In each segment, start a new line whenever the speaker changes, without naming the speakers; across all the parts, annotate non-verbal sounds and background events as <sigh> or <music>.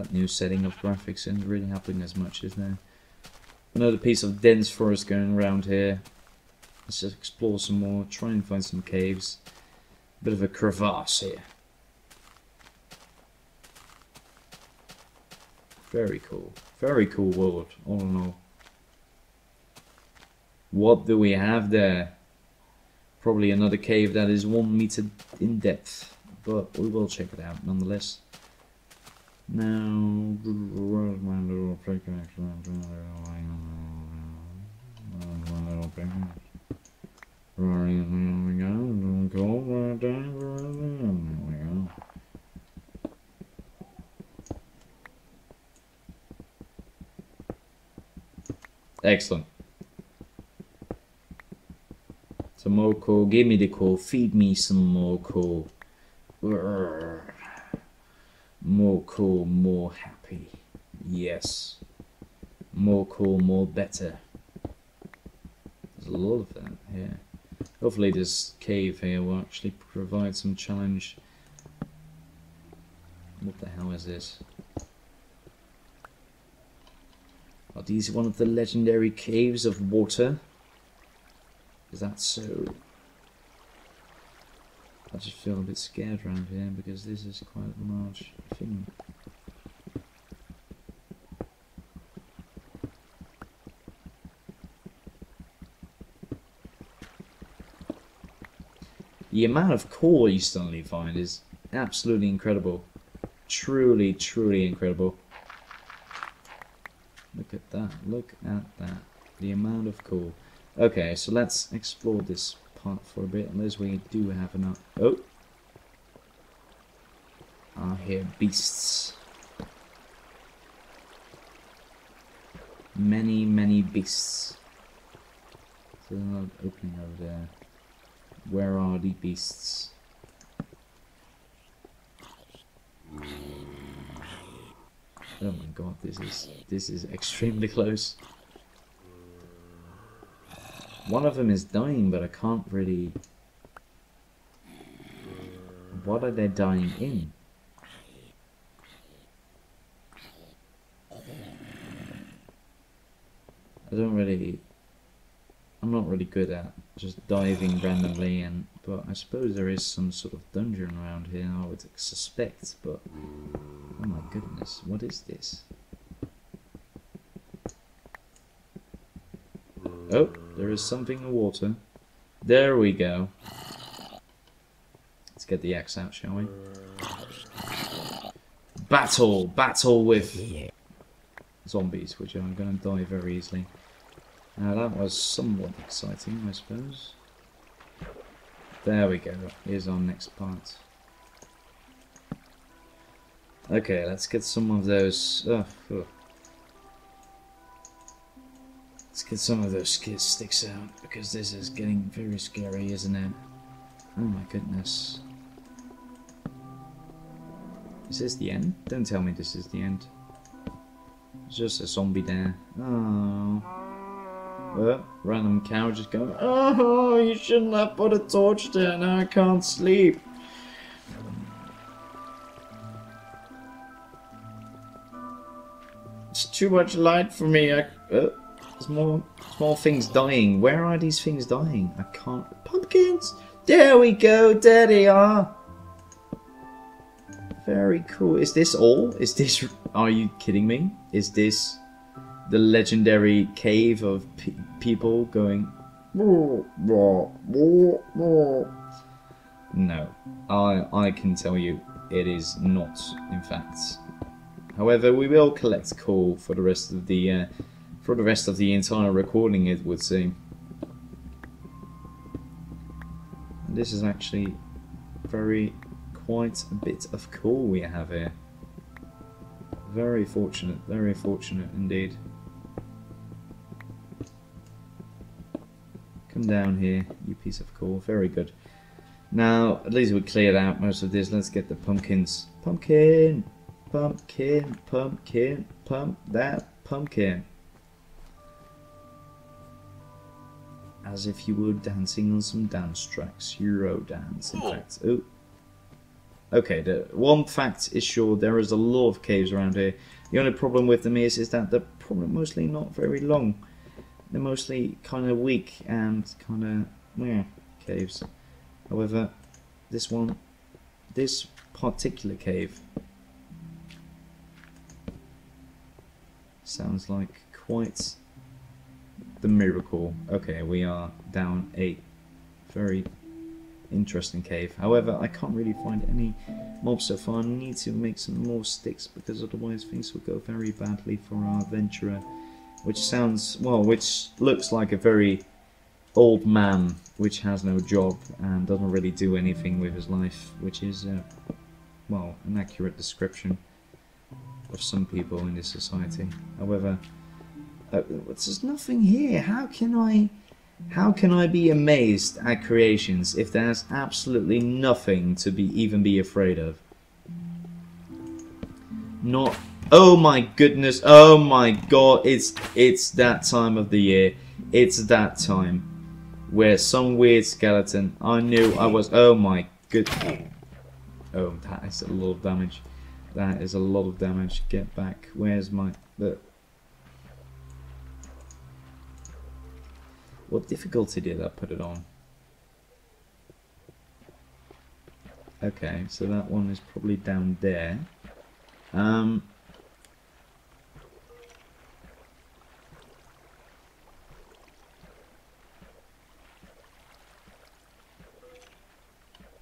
that new setting of graphics isn't really helping as much, is there? Another piece of dense forest going around here. Let's just explore some more, try and find some caves. Bit of a crevasse here. Very cool. Very cool world, all in all. What do we have there? Probably another cave that is one meter in depth, but we will check it out nonetheless. Now, where's my little pickaxe? My little pickaxe. Excellent. Some more coal. Give me the coal. Feed me some more coal. Urgh. More cool, more happy. Yes. More cool, more better. There's a lot of that here. Hopefully this cave here will actually provide some challenge. What the hell is this? Are these one of the legendary caves of water? Is that so? I just feel a bit scared around here because this is quite a large thing. The amount of coal you suddenly find is absolutely incredible. Truly, truly incredible. Look at that. Look at that. The amount of coal. Okay, so let's explore this part for a bit, unless we do have enough. Oh! I hear beasts. Many, many beasts. There's another opening over there. Where are the beasts? Oh my god, this is this is extremely close. One of them is dying, but I can't really... What are they dying in? I don't really... I'm not really good at just diving randomly, and but I suppose there is some sort of dungeon around here, I would suspect, but... Oh my goodness, what is this? Oh, there is something in the water. There we go. Let's get the axe out, shall we? Battle! Battle with zombies, which are going to die very easily. Now that was somewhat exciting, I suppose. There we go. Here's our next part. Okay, let's get some of those... Oh, oh. Get some of those skid sticks out, because this is getting very scary, isn't it? Oh my goodness. Is this the end? Don't tell me this is the end. There's just a zombie there. Oh. Uh, random cow just going, Oh, you shouldn't have put a torch there, now I can't sleep. It's too much light for me. I, uh, Small, small things dying. Where are these things dying? I can't. Pumpkins! There we go, there they are. Very cool. Is this all? Is this. Are you kidding me? Is this the legendary cave of pe people going. No. I, I can tell you it is not, in fact. However, we will collect coal for the rest of the uh, for the rest of the entire recording, it would seem. This is actually very quite a bit of cool we have here. Very fortunate, very fortunate indeed. Come down here, you piece of coal. Very good. Now, at least we cleared out most of this. Let's get the pumpkins. Pumpkin! Pumpkin! Pumpkin! Pump that pumpkin! As if you were dancing on some dance tracks. Euro dance, in oh. fact. Oh. Okay, the one fact is sure there is a lot of caves around here. The only problem with them is, is that they're probably mostly not very long. They're mostly kind of weak and kind of, yeah, caves. However, this one, this particular cave sounds like quite the miracle. Okay, we are down a very interesting cave. However, I can't really find any mobs so far. I need to make some more sticks because otherwise things will go very badly for our adventurer. Which sounds, well, which looks like a very old man which has no job and doesn't really do anything with his life, which is, uh, well, an accurate description of some people in this society. However, there's nothing here. How can I... How can I be amazed at creations if there's absolutely nothing to be even be afraid of? Not Oh my goodness, oh my god, it's it's that time of the year. It's that time where some weird skeleton I knew I was oh my good Oh that is a lot of damage. That is a lot of damage. Get back. Where's my the What difficulty did I put it on? Okay, so that one is probably down there. Um,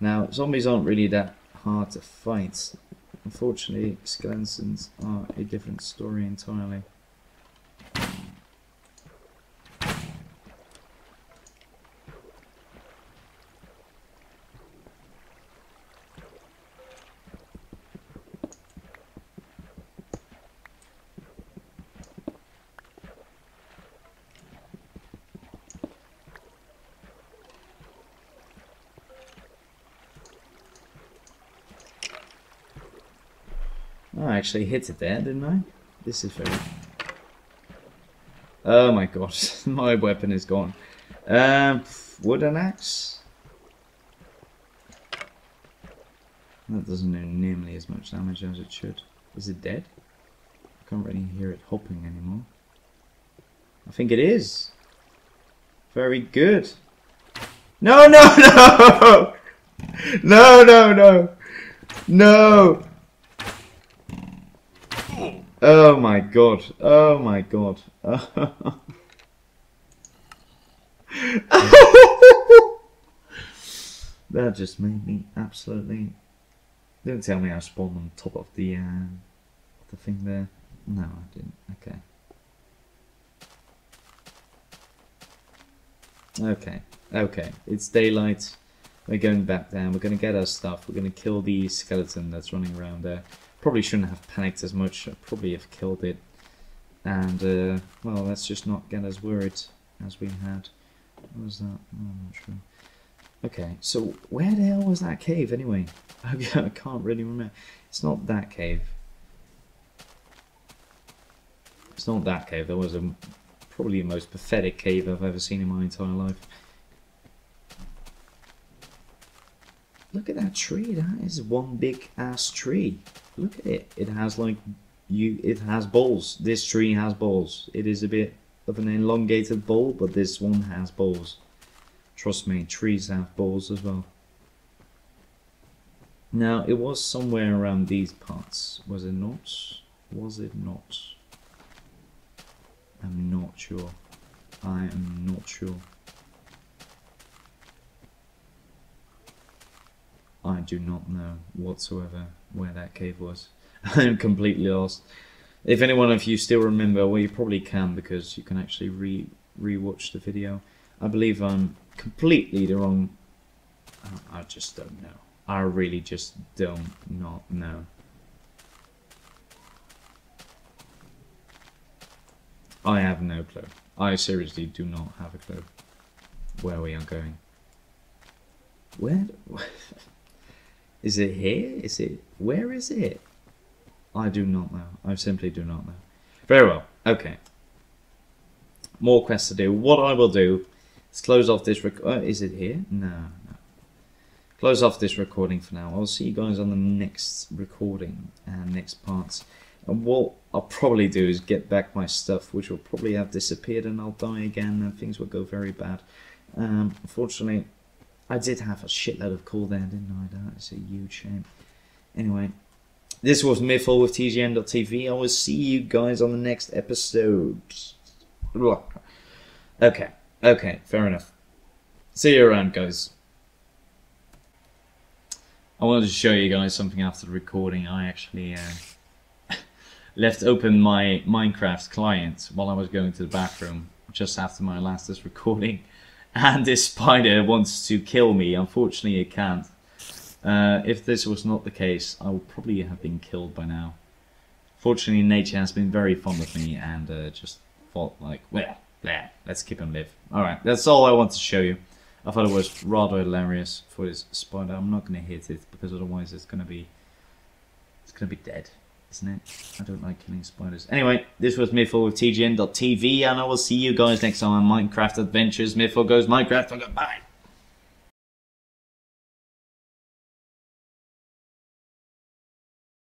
now, zombies aren't really that hard to fight. Unfortunately, skeletons are a different story entirely. Oh, I actually hit it there, didn't I? This is very... Oh my god, <laughs> my weapon is gone. Um, wooden axe? That doesn't do nearly as much damage as it should. Is it dead? I can't really hear it hopping anymore. I think it is. Very good. No, no, <laughs> no! No, no, no! No! Oh my god. Oh my god. <laughs> that just made me absolutely... Don't tell me I spawned on top of the, uh, the thing there. No, I didn't. Okay. Okay. Okay. It's daylight. We're going back down. We're going to get our stuff. We're going to kill the skeleton that's running around there. Probably shouldn't have panicked as much. I probably have killed it. And, uh, well, let's just not get as worried as we had. What was that? Oh, I'm not sure. Okay, so where the hell was that cave anyway? <laughs> I can't really remember. It's not that cave. It's not that cave. That was a, probably the most pathetic cave I've ever seen in my entire life. Look at that tree. That is one big ass tree. Look at it. It has like you. It has balls. This tree has balls. It is a bit of an elongated ball, but this one has balls. Trust me, trees have balls as well. Now, it was somewhere around these parts, was it not? Was it not? I'm not sure. I am not sure. I do not know whatsoever where that cave was. <laughs> I am completely lost. If anyone of you still remember, well you probably can because you can actually re re-watch the video. I believe I'm completely the wrong... Uh, I just don't know. I really just don't not know. I have no clue. I seriously do not have a clue where we are going. Where? <laughs> Is it here? Is it... Where is it? I do not know. I simply do not know. Very well. Okay. More quests to do. What I will do is close off this... Rec uh, is it here? No, no. close off this recording for now. I'll see you guys on the next recording and next parts. And what I'll probably do is get back my stuff, which will probably have disappeared, and I'll die again, and things will go very bad. Um, unfortunately, I did have a shitload of cool there, didn't I? That is a huge shame. Anyway, this was Mithal with TGN.tv. I will see you guys on the next episode. <laughs> Okay, okay, fair enough. See you around, guys. I wanted to show you guys something after the recording. I actually uh, <laughs> left open my Minecraft client while I was going to the bathroom just after my last recording. <laughs> And this spider wants to kill me. Unfortunately, it can't. Uh, if this was not the case, I would probably have been killed by now. Fortunately, nature has been very fond of me and uh, just thought like, well, yeah, let's keep him live. Alright, that's all I want to show you. I thought it was rather hilarious for this spider. I'm not going to hit it because otherwise it's going to be it's going to be dead, isn't it? I don't like killing spiders. Anyway, this was Mithal with TGN.tv and I will see you guys next time on Minecraft Adventures. Mithal goes Minecraft. Goodbye.